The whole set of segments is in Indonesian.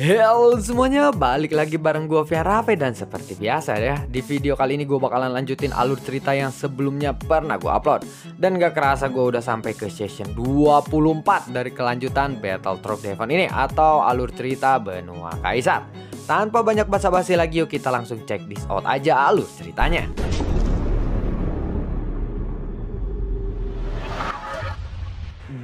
Halo semuanya, balik lagi bareng gue Rafe dan seperti biasa ya Di video kali ini gue bakalan lanjutin alur cerita yang sebelumnya pernah gue upload. Dan gak kerasa gue udah sampai ke session 24 dari kelanjutan Battle Troop Devon ini Atau alur cerita Benua Kaisar. Tanpa banyak basa-basi lagi yuk kita langsung cek this out aja alur ceritanya.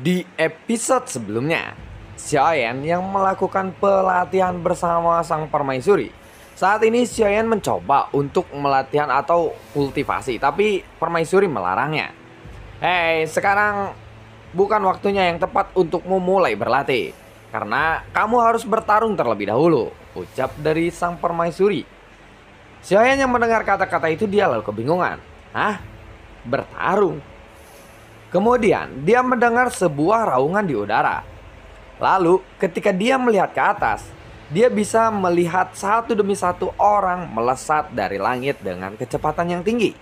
Di episode sebelumnya Xiaoyan yang melakukan pelatihan bersama sang permaisuri. Saat ini Xiaoyan mencoba untuk melatihan atau kultivasi, tapi permaisuri melarangnya. Hei, sekarang bukan waktunya yang tepat untuk memulai berlatih. Karena kamu harus bertarung terlebih dahulu, ucap dari sang permaisuri. Xiaoyan yang mendengar kata-kata itu dia lalu kebingungan. Hah? Bertarung? Kemudian dia mendengar sebuah raungan di udara. Lalu, ketika dia melihat ke atas, dia bisa melihat satu demi satu orang melesat dari langit dengan kecepatan yang tinggi.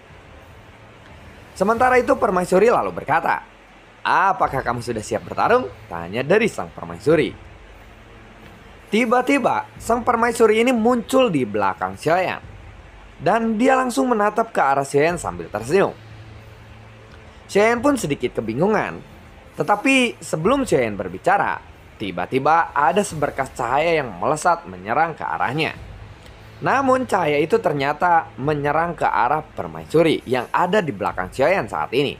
Sementara itu, permaisuri lalu berkata, "Apakah kamu sudah siap bertarung?" tanya dari sang permaisuri. Tiba-tiba, sang permaisuri ini muncul di belakang Xiaoyan. Dan dia langsung menatap ke arah Xiaoyan sambil tersenyum. Xiaoyan pun sedikit kebingungan. Tetapi sebelum Xiaoyan berbicara, Tiba-tiba ada seberkas cahaya yang melesat menyerang ke arahnya. Namun cahaya itu ternyata menyerang ke arah permaisuri yang ada di belakang Xiaoyan saat ini.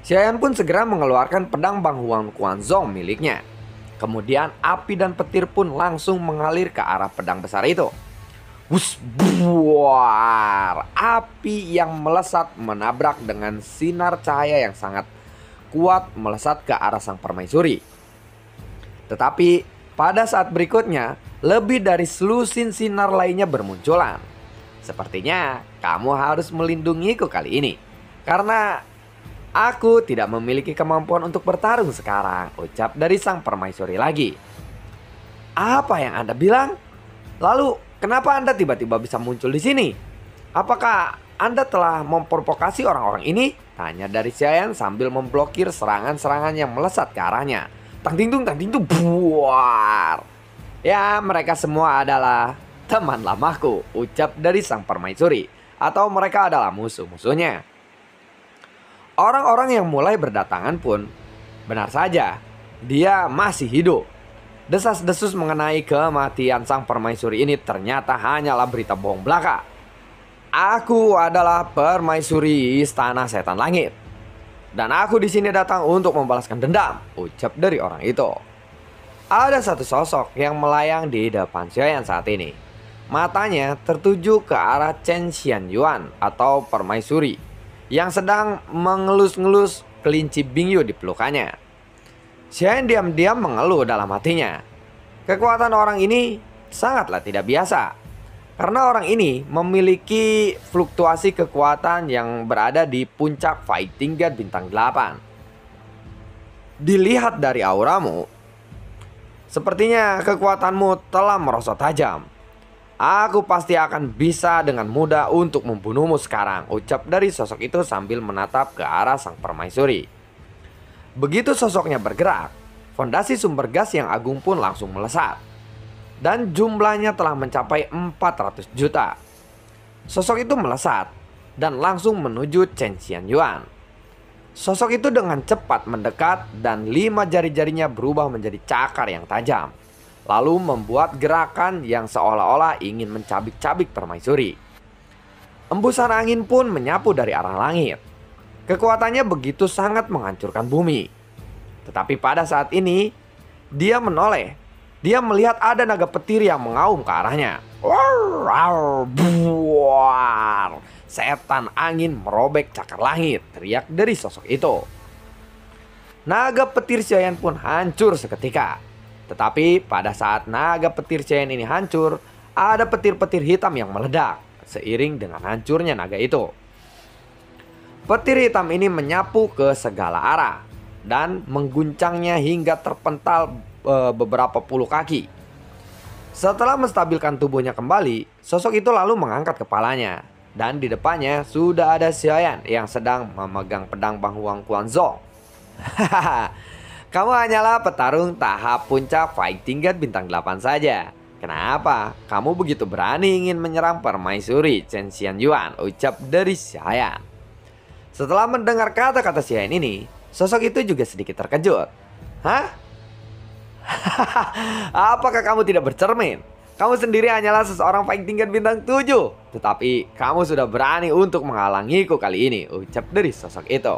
Xiaoyan pun segera mengeluarkan pedang Bang Huang Kuanzong miliknya. Kemudian api dan petir pun langsung mengalir ke arah pedang besar itu. Wus buar, api yang melesat menabrak dengan sinar cahaya yang sangat kuat melesat ke arah sang permaisuri. Tetapi pada saat berikutnya, lebih dari selusin sinar lainnya bermunculan. Sepertinya kamu harus melindungiku kali ini. Karena aku tidak memiliki kemampuan untuk bertarung sekarang, ucap dari sang permaisuri lagi. Apa yang Anda bilang? Lalu, kenapa Anda tiba-tiba bisa muncul di sini? Apakah Anda telah memprovokasi orang-orang ini? Tanya dari Xiayan sambil memblokir serangan-serangan yang melesat ke arahnya. Tang ting tang ting buar. Ya, mereka semua adalah teman lamaku, ucap dari sang permaisuri. Atau mereka adalah musuh-musuhnya. Orang-orang yang mulai berdatangan pun, benar saja, dia masih hidup. Desas-desus mengenai kematian sang permaisuri ini ternyata hanyalah berita bohong belaka. Aku adalah permaisuri istana setan langit. Dan aku di sini datang untuk membalaskan dendam, ucap dari orang itu. Ada satu sosok yang melayang di depan Xiaoyan saat ini. Matanya tertuju ke arah Chen Xian Yuan atau permaisuri yang sedang mengelus-ngelus kelinci Bingyu di pelukannya. Xiaoyan diam-diam mengeluh dalam hatinya. Kekuatan orang ini sangatlah tidak biasa. Karena orang ini memiliki fluktuasi kekuatan yang berada di puncak fighting god bintang 8. Dilihat dari auramu, sepertinya kekuatanmu telah merosot tajam. Aku pasti akan bisa dengan mudah untuk membunuhmu sekarang, ucap dari sosok itu sambil menatap ke arah sang permaisuri. Begitu sosoknya bergerak, fondasi sumber gas yang agung pun langsung melesat dan jumlahnya telah mencapai 400 juta. Sosok itu melesat dan langsung menuju Chen Xian Yuan. Sosok itu dengan cepat mendekat dan lima jari-jarinya berubah menjadi cakar yang tajam. Lalu membuat gerakan yang seolah-olah ingin mencabik-cabik permaisuri. Embusan angin pun menyapu dari arah langit. Kekuatannya begitu sangat menghancurkan bumi. Tetapi pada saat ini, dia menoleh dia melihat ada naga petir yang mengaum ke arahnya. Setan angin merobek cakar langit, teriak dari sosok itu. Naga petir Xiaoyan pun hancur seketika. Tetapi pada saat naga petir Xiaoyan ini hancur, ada petir-petir hitam yang meledak seiring dengan hancurnya naga itu. Petir hitam ini menyapu ke segala arah dan mengguncangnya hingga terpental Eh, beberapa puluh kaki. Setelah menstabilkan tubuhnya kembali, sosok itu lalu mengangkat kepalanya. Dan di depannya sudah ada Xiaoyan yang sedang memegang pedang Bang Huang Kuanzong. Kamu hanyalah petarung tahap puncak fight tingkat bintang 8 saja. Kenapa? Kamu begitu berani ingin menyerang permaisuri Chen Xian Yuan, ucap dari Xiayan. Setelah mendengar kata-kata Xiayan ini, sosok itu juga sedikit terkejut. Hah? Apakah kamu tidak bercermin? Kamu sendiri hanyalah seseorang fight tingkat bintang 7. Tetapi kamu sudah berani untuk menghalangiku kali ini, ucap dari sosok itu.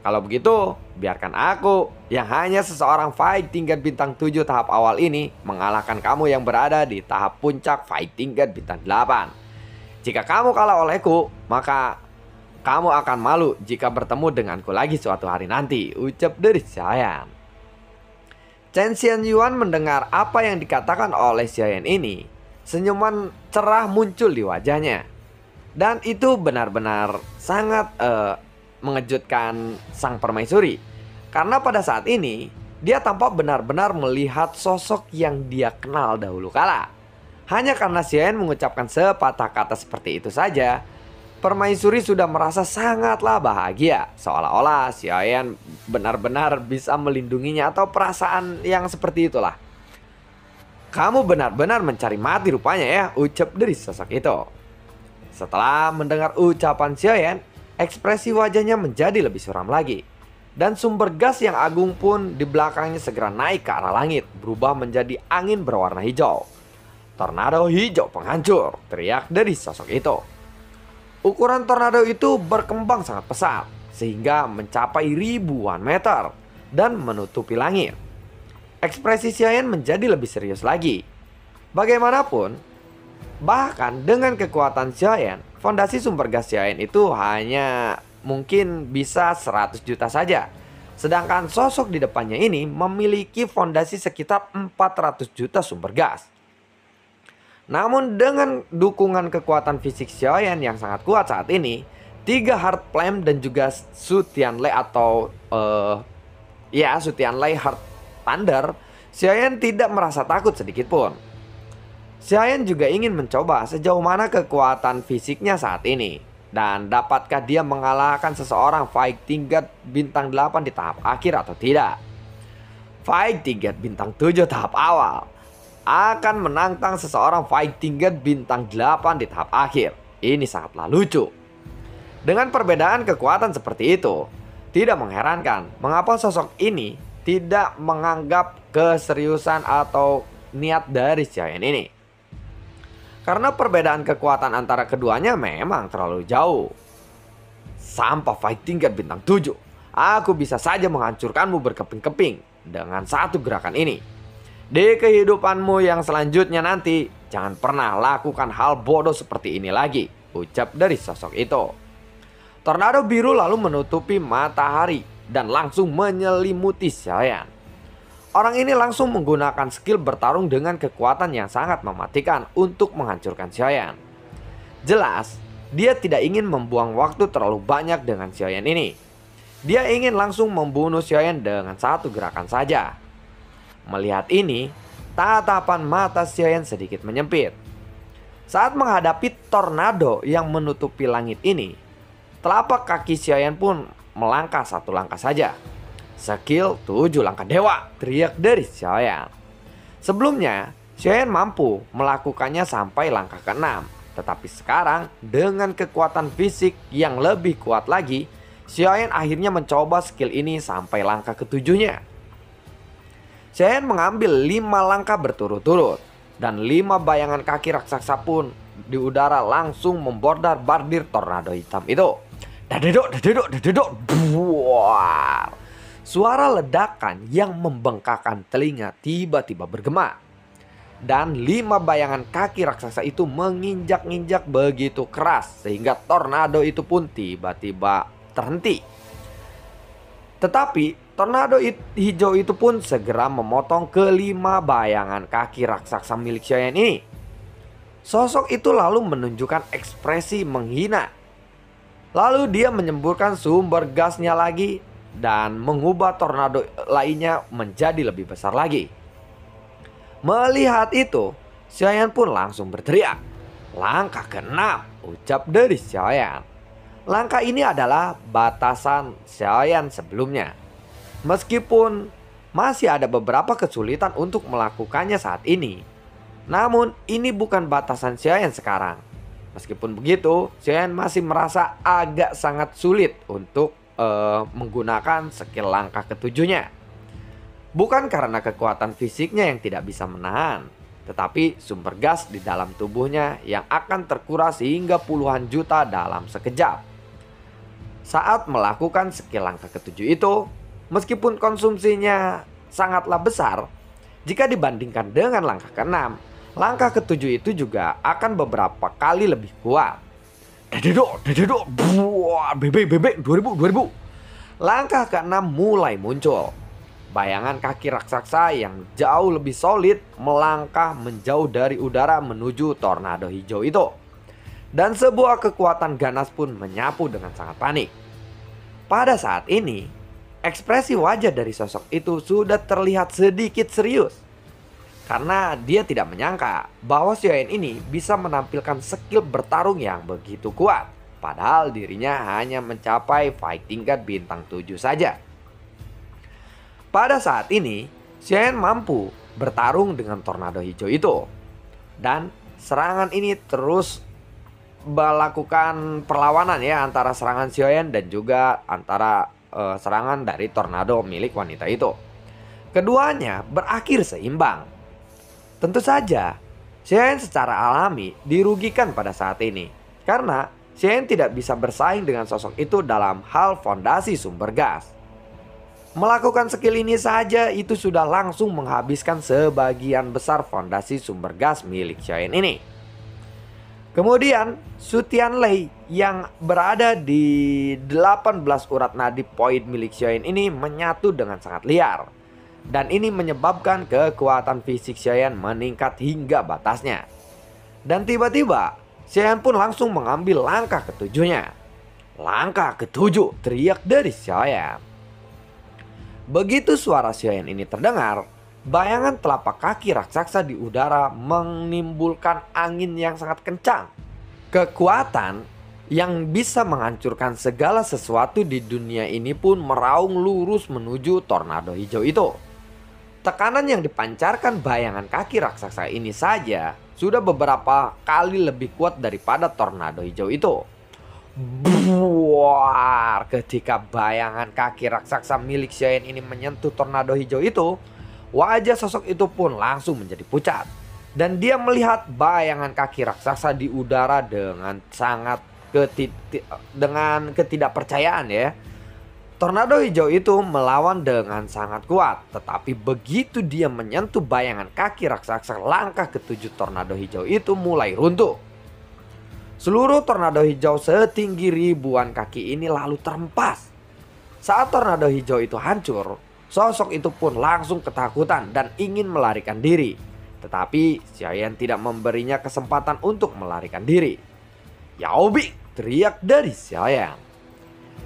Kalau begitu, biarkan aku yang hanya seseorang fight tingkat bintang 7 tahap awal ini mengalahkan kamu yang berada di tahap puncak fight tingkat bintang 8. Jika kamu kalah olehku, maka kamu akan malu jika bertemu denganku lagi suatu hari nanti, ucap dari Xiayan. Chen Xian Yuan mendengar apa yang dikatakan oleh Xiayan ini, senyuman cerah muncul di wajahnya. Dan itu benar-benar sangat uh, mengejutkan sang permaisuri. Karena pada saat ini, dia tampak benar-benar melihat sosok yang dia kenal dahulu kala. Hanya karena Xian mengucapkan sepatah kata seperti itu saja, permaisuri sudah merasa sangatlah bahagia. Seolah-olah Xian benar-benar bisa melindunginya atau perasaan yang seperti itulah. Kamu benar-benar mencari mati rupanya ya, ucap dari sosok itu. Setelah mendengar ucapan Xian, ekspresi wajahnya menjadi lebih suram lagi. Dan sumber gas yang agung pun di belakangnya segera naik ke arah langit, berubah menjadi angin berwarna hijau. Tornado hijau penghancur, teriak dari sosok itu. Ukuran tornado itu berkembang sangat pesat, sehingga mencapai ribuan meter dan menutupi langit. Ekspresi Xiayan menjadi lebih serius lagi. Bagaimanapun, bahkan dengan kekuatan Xiayan, fondasi sumber gas Giant itu hanya mungkin bisa 100 juta saja. Sedangkan sosok di depannya ini memiliki fondasi sekitar 400 juta sumber gas. Namun dengan dukungan kekuatan fisik Xiaoyan yang sangat kuat saat ini, tiga hard flame dan juga Su Tianlei atau uh, ya Su Tianlei hard thunder, Xiaoyan tidak merasa takut sedikit pun. Xiayan juga ingin mencoba sejauh mana kekuatan fisiknya saat ini dan dapatkah dia mengalahkan seseorang fight tingkat bintang 8 di tahap akhir atau tidak. Fight tingkat bintang 7 tahap awal akan menantang seseorang fight tingkat bintang 8 di tahap akhir. Ini sangatlah lucu. Dengan perbedaan kekuatan seperti itu, tidak mengherankan mengapa sosok ini tidak menganggap keseriusan atau niat dari Xiayan ini. Karena perbedaan kekuatan antara keduanya memang terlalu jauh. Sampah fighting tingkat bintang 7. Aku bisa saja menghancurkanmu berkeping-keping dengan satu gerakan ini. Di kehidupanmu yang selanjutnya nanti, jangan pernah lakukan hal bodoh seperti ini lagi, ucap dari sosok itu. Tornado biru lalu menutupi matahari dan langsung menyelimuti Xiaoyan. Orang ini langsung menggunakan skill bertarung dengan kekuatan yang sangat mematikan untuk menghancurkan Xiaoyan. Jelas, dia tidak ingin membuang waktu terlalu banyak dengan Xiaoyan ini. Dia ingin langsung membunuh Xiaoyan dengan satu gerakan saja. Melihat ini, tatapan mata Xiaoyan sedikit menyempit. Saat menghadapi tornado yang menutupi langit ini, telapak kaki Xiaoyan pun melangkah satu langkah saja. Skill 7 langkah dewa, teriak dari Xiaoyan. Sebelumnya, Xiaoyan mampu melakukannya sampai langkah ke-6. Tetapi sekarang, dengan kekuatan fisik yang lebih kuat lagi, Xiaoyan akhirnya mencoba skill ini sampai langkah ketujuhnya. Xiaoyan mengambil 5 langkah berturut-turut. Dan 5 bayangan kaki raksasa pun di udara langsung membordar bardir tornado hitam itu. Dadedok, dadedok, dadedok, buar. Suara ledakan yang membengkakkan telinga tiba-tiba bergema. Dan lima bayangan kaki raksasa itu menginjak-injak begitu keras sehingga tornado itu pun tiba-tiba terhenti. Tetapi tornado hijau itu pun segera memotong kelima bayangan kaki raksasa milik Xiaoyan ini. Sosok itu lalu menunjukkan ekspresi menghina. Lalu dia menyemburkan sumber gasnya lagi dan mengubah tornado lainnya menjadi lebih besar lagi. Melihat itu, Xiaoyan pun langsung berteriak. Langkah ke-6, ucap dari Xiaoyan. Langkah ini adalah batasan Xiaoyan sebelumnya. Meskipun masih ada beberapa kesulitan untuk melakukannya saat ini. Namun ini bukan batasan Xiaoyan sekarang. Meskipun begitu, Xiaoyan masih merasa agak sangat sulit untuk uh, menggunakan skill langkah ketujuhnya. Bukan karena kekuatan fisiknya yang tidak bisa menahan, tetapi sumber gas di dalam tubuhnya yang akan terkuras hingga puluhan juta dalam sekejap. Saat melakukan skill langkah ketujuh itu, meskipun konsumsinya sangatlah besar, jika dibandingkan dengan langkah keenam, langkah ketujuh itu juga akan beberapa kali lebih kuat. Dededo, dededo, buah, bebe, bebe, 2000, 2000. Langkah keenam mulai muncul. Bayangan kaki raksasa yang jauh lebih solid melangkah menjauh dari udara menuju tornado hijau itu. Dan sebuah kekuatan ganas pun menyapu dengan sangat panik. Pada saat ini, ekspresi wajah dari sosok itu sudah terlihat sedikit serius. Karena dia tidak menyangka bahwa Xiaoyan ini bisa menampilkan skill bertarung yang begitu kuat. Padahal dirinya hanya mencapai fighting tingkat bintang 7 saja. Pada saat ini, Xiaoyan mampu bertarung dengan tornado hijau itu. Dan serangan ini terus melakukan perlawanan ya antara serangan Xiaoyan dan juga antara uh, serangan dari tornado milik wanita itu. Keduanya berakhir seimbang. Tentu saja, Xiaoyan secara alami dirugikan pada saat ini karena Xiaoyan tidak bisa bersaing dengan sosok itu dalam hal fondasi sumber gas. Melakukan skill ini saja itu sudah langsung menghabiskan sebagian besar fondasi sumber gas milik Xiaoyan ini. Kemudian Sutian Lei yang berada di 18 urat nadi poin milik Xiaoyan ini menyatu dengan sangat liar. Dan ini menyebabkan kekuatan fisik Xiaoyan meningkat hingga batasnya. Dan tiba-tiba Xiaoyan pun langsung mengambil langkah ketujuhnya. Langkah ketujuh teriak dari Xiaoyan. Begitu suara Xiaoyan ini terdengar, Bayangan telapak kaki raksasa di udara menimbulkan angin yang sangat kencang. Kekuatan yang bisa menghancurkan segala sesuatu di dunia ini pun meraung lurus menuju tornado hijau itu. Tekanan yang dipancarkan bayangan kaki raksasa ini saja sudah beberapa kali lebih kuat daripada tornado hijau itu. Buar ketika bayangan kaki raksasa milik Xiaoyan ini menyentuh tornado hijau itu, Wajah sosok itu pun langsung menjadi pucat. Dan dia melihat bayangan kaki raksasa di udara dengan sangat ketid dengan ketidakpercayaan ya. Tornado hijau itu melawan dengan sangat kuat, tetapi begitu dia menyentuh bayangan kaki raksasa langkah ketujuh tornado hijau itu mulai runtuh. Seluruh tornado hijau setinggi ribuan kaki ini lalu terempas. Saat tornado hijau itu hancur, Sosok itu pun langsung ketakutan dan ingin melarikan diri. Tetapi Xiaoyan tidak memberinya kesempatan untuk melarikan diri. Yao Bing teriak dari Xiaoyan.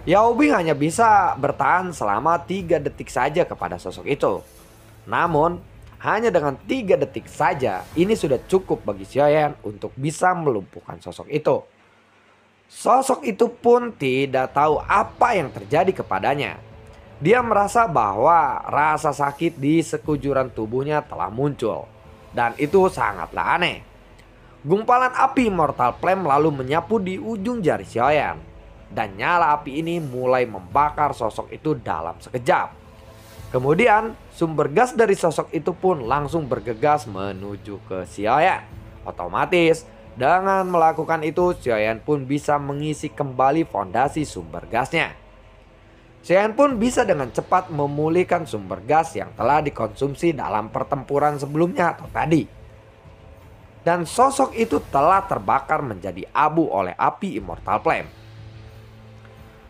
Yao Bing hanya bisa bertahan selama 3 detik saja kepada sosok itu. Namun, hanya dengan 3 detik saja ini sudah cukup bagi Xiaoyan untuk bisa melumpuhkan sosok itu. Sosok itu pun tidak tahu apa yang terjadi kepadanya dia merasa bahwa rasa sakit di sekujuran tubuhnya telah muncul. Dan itu sangatlah aneh. Gumpalan api Mortal Flame lalu menyapu di ujung jari Xiaoyan. Dan nyala api ini mulai membakar sosok itu dalam sekejap. Kemudian sumber gas dari sosok itu pun langsung bergegas menuju ke Xiaoyan. Otomatis dengan melakukan itu Xiaoyan pun bisa mengisi kembali fondasi sumber gasnya. Xian pun bisa dengan cepat memulihkan sumber gas yang telah dikonsumsi dalam pertempuran sebelumnya atau tadi. Dan sosok itu telah terbakar menjadi abu oleh api Immortal Flame.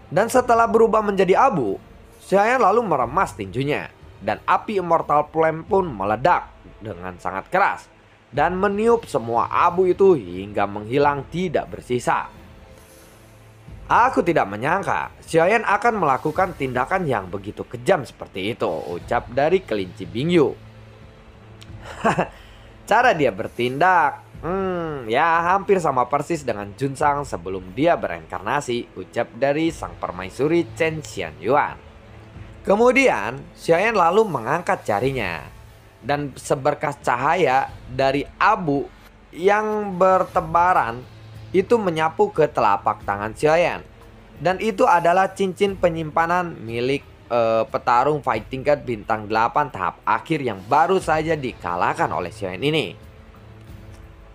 Dan setelah berubah menjadi abu, Xian lalu meremas tinjunya. Dan api Immortal Flame pun meledak dengan sangat keras. Dan meniup semua abu itu hingga menghilang tidak bersisa. Aku tidak menyangka Xiaoyan akan melakukan tindakan yang begitu kejam seperti itu, ucap dari kelinci Bingyu. Cara dia bertindak, hmm, ya hampir sama persis dengan Junsang sebelum dia bereinkarnasi, ucap dari sang permaisuri Chen Xianyuan. Kemudian, Xiaoyan lalu mengangkat jarinya dan seberkas cahaya dari abu yang bertebaran itu menyapu ke telapak tangan Xiaoyan. Dan itu adalah cincin penyimpanan milik uh, petarung fighting god bintang 8 tahap akhir yang baru saja dikalahkan oleh Xiaoyan ini.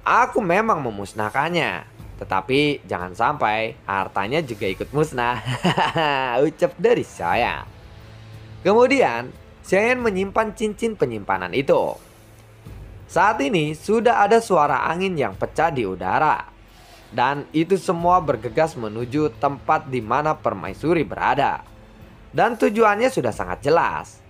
Aku memang memusnahkannya, tetapi jangan sampai hartanya juga ikut musnah. Ucap dari saya. Kemudian, Xiaoyan menyimpan cincin penyimpanan itu. Saat ini sudah ada suara angin yang pecah di udara. Dan itu semua bergegas menuju tempat di mana permaisuri berada. Dan tujuannya sudah sangat jelas.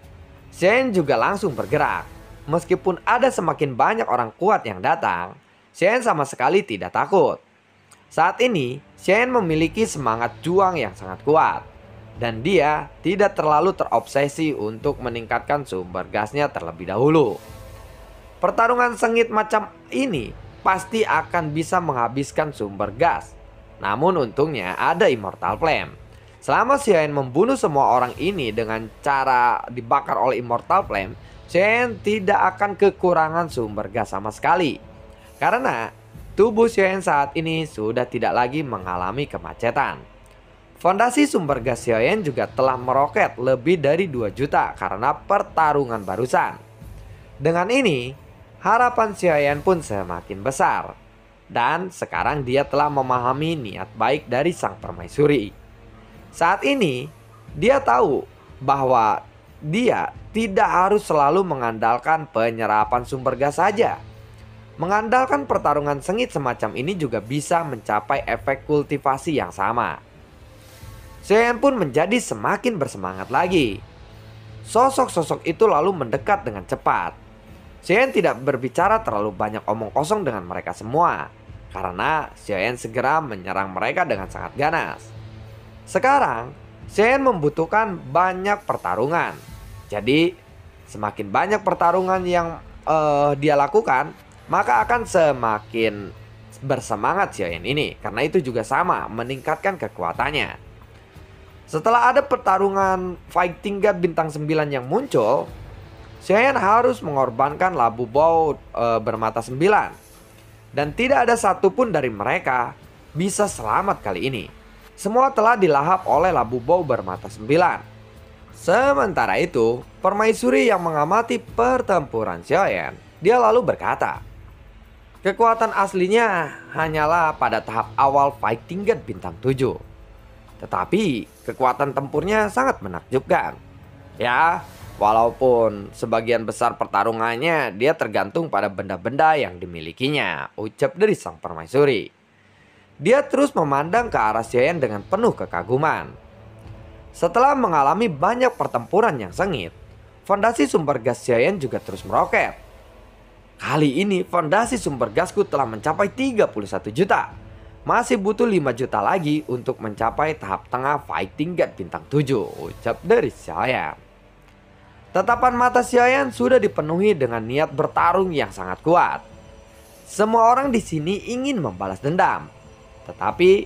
Shen juga langsung bergerak. Meskipun ada semakin banyak orang kuat yang datang, Shen sama sekali tidak takut. Saat ini, Shen memiliki semangat juang yang sangat kuat. Dan dia tidak terlalu terobsesi untuk meningkatkan sumber gasnya terlebih dahulu. Pertarungan sengit macam ini pasti akan bisa menghabiskan sumber gas. Namun untungnya ada Immortal Flame. Selama Xian membunuh semua orang ini dengan cara dibakar oleh Immortal Flame, Xian tidak akan kekurangan sumber gas sama sekali. Karena tubuh Xian saat ini sudah tidak lagi mengalami kemacetan. Fondasi sumber gas Xian juga telah meroket lebih dari 2 juta karena pertarungan barusan. Dengan ini, harapan Xiaoyan pun semakin besar. Dan sekarang dia telah memahami niat baik dari sang permaisuri. Saat ini, dia tahu bahwa dia tidak harus selalu mengandalkan penyerapan sumber gas saja. Mengandalkan pertarungan sengit semacam ini juga bisa mencapai efek kultivasi yang sama. Xiaoyan pun menjadi semakin bersemangat lagi. Sosok-sosok itu lalu mendekat dengan cepat Xiaoyan tidak berbicara terlalu banyak omong kosong dengan mereka semua karena Xiaoyan segera menyerang mereka dengan sangat ganas. Sekarang, Xiaoyan membutuhkan banyak pertarungan. Jadi, semakin banyak pertarungan yang uh, dia lakukan, maka akan semakin bersemangat Xiaoyan ini karena itu juga sama meningkatkan kekuatannya. Setelah ada pertarungan fighting god bintang 9 yang muncul, Xiaoyan harus mengorbankan labu bau e, bermata sembilan. Dan tidak ada satupun dari mereka bisa selamat kali ini. Semua telah dilahap oleh labu bau bermata sembilan. Sementara itu, permaisuri yang mengamati pertempuran Xiaoyan, dia lalu berkata, Kekuatan aslinya hanyalah pada tahap awal fighting god bintang 7. Tetapi kekuatan tempurnya sangat menakjubkan. Ya, Walaupun sebagian besar pertarungannya dia tergantung pada benda-benda yang dimilikinya, ucap dari sang permaisuri. Dia terus memandang ke arah Xiayan dengan penuh kekaguman. Setelah mengalami banyak pertempuran yang sengit, fondasi sumber gas Xiayan juga terus meroket. Kali ini fondasi sumber gasku telah mencapai 31 juta. Masih butuh 5 juta lagi untuk mencapai tahap tengah fighting god bintang 7, ucap dari Xiayan. Tatapan mata Xiaoyan sudah dipenuhi dengan niat bertarung yang sangat kuat. Semua orang di sini ingin membalas dendam. Tetapi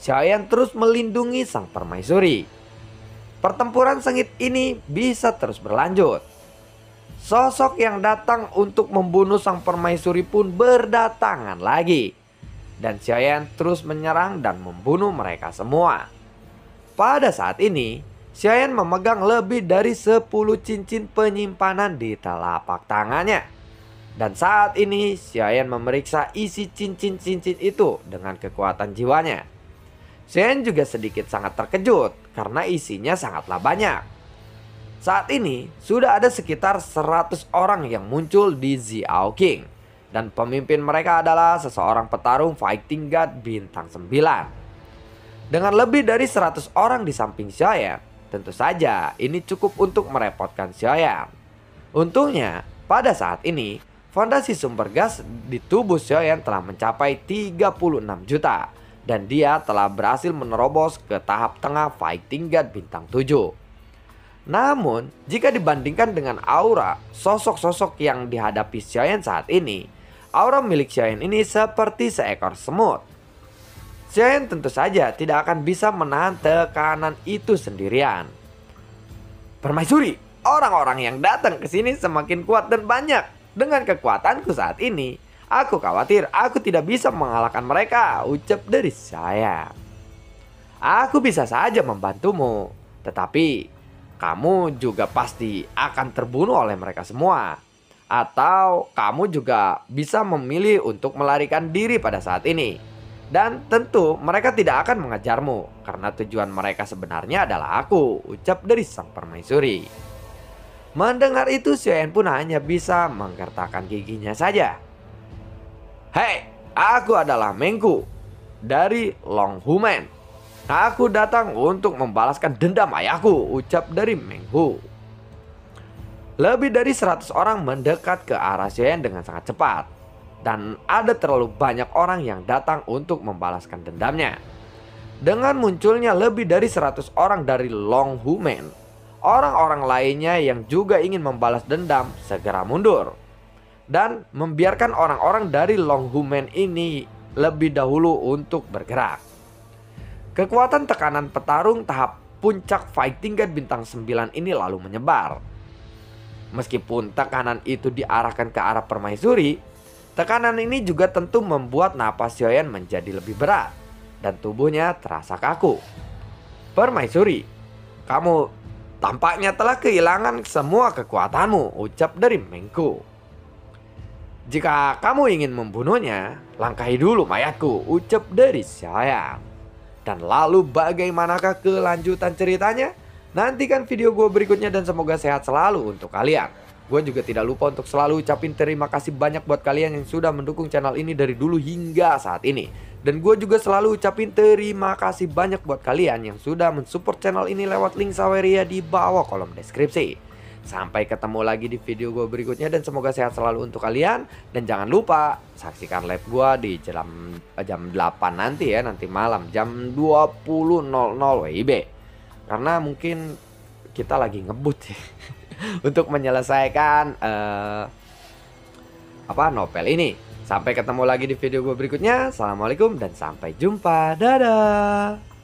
Xiaoyan terus melindungi sang permaisuri. Pertempuran sengit ini bisa terus berlanjut. Sosok yang datang untuk membunuh sang permaisuri pun berdatangan lagi. Dan Xiaoyan terus menyerang dan membunuh mereka semua. Pada saat ini, Xiaoyan memegang lebih dari 10 cincin penyimpanan di telapak tangannya. Dan saat ini Xiaoyan memeriksa isi cincin-cincin itu dengan kekuatan jiwanya. Xiaoyan juga sedikit sangat terkejut karena isinya sangatlah banyak. Saat ini sudah ada sekitar 100 orang yang muncul di Xiao King. Dan pemimpin mereka adalah seseorang petarung fighting god bintang 9. Dengan lebih dari 100 orang di samping Xiaoyan, Tentu saja ini cukup untuk merepotkan Xiaoyan. Untungnya pada saat ini fondasi sumber gas di tubuh Xiaoyan telah mencapai 36 juta dan dia telah berhasil menerobos ke tahap tengah fighting god bintang 7. Namun, jika dibandingkan dengan aura sosok-sosok yang dihadapi Xiaoyan saat ini, aura milik Xiaoyan ini seperti seekor semut Chen tentu saja tidak akan bisa menahan tekanan itu sendirian. Permaisuri, orang-orang yang datang ke sini semakin kuat dan banyak. Dengan kekuatanku saat ini, aku khawatir aku tidak bisa mengalahkan mereka, ucap dari saya. Aku bisa saja membantumu, tetapi kamu juga pasti akan terbunuh oleh mereka semua. Atau kamu juga bisa memilih untuk melarikan diri pada saat ini. Dan tentu mereka tidak akan mengejarmu karena tujuan mereka sebenarnya adalah aku, ucap dari sang permaisuri. Mendengar itu Xian pun hanya bisa menggertakkan giginya saja. Hei, aku adalah Mengku dari Long Human. Aku datang untuk membalaskan dendam ayahku, ucap dari Menghu. Lebih dari 100 orang mendekat ke arah Xian dengan sangat cepat. Dan ada terlalu banyak orang yang datang untuk membalaskan dendamnya. Dengan munculnya lebih dari 100 orang dari Long Human, orang-orang lainnya yang juga ingin membalas dendam segera mundur. Dan membiarkan orang-orang dari Long Human ini lebih dahulu untuk bergerak. Kekuatan tekanan petarung tahap puncak fighting god bintang 9 ini lalu menyebar Meskipun tekanan itu diarahkan ke arah permaisuri, tekanan ini juga tentu membuat napas Sioyan menjadi lebih berat dan tubuhnya terasa kaku. Permaisuri, kamu tampaknya telah kehilangan semua kekuatanmu, ucap dari Mengku. Jika kamu ingin membunuhnya, langkahi dulu mayatku, ucap dari Xiaoyan. Dan lalu bagaimanakah kelanjutan ceritanya? Nantikan video gue berikutnya dan semoga sehat selalu untuk kalian. Gue juga tidak lupa untuk selalu ucapin terima kasih banyak buat kalian yang sudah mendukung channel ini dari dulu hingga saat ini. Dan gue juga selalu ucapin terima kasih banyak buat kalian yang sudah mensupport channel ini lewat link Saweria di bawah kolom deskripsi. Sampai ketemu lagi di video gue berikutnya dan semoga sehat selalu untuk kalian. Dan jangan lupa saksikan live gue di jam, jam 8 nanti ya, nanti malam jam 20.00 WIB karena mungkin kita lagi ngebut ya untuk menyelesaikan uh, apa novel ini. Sampai ketemu lagi di video gue berikutnya. Assalamualaikum dan sampai jumpa. Dadah.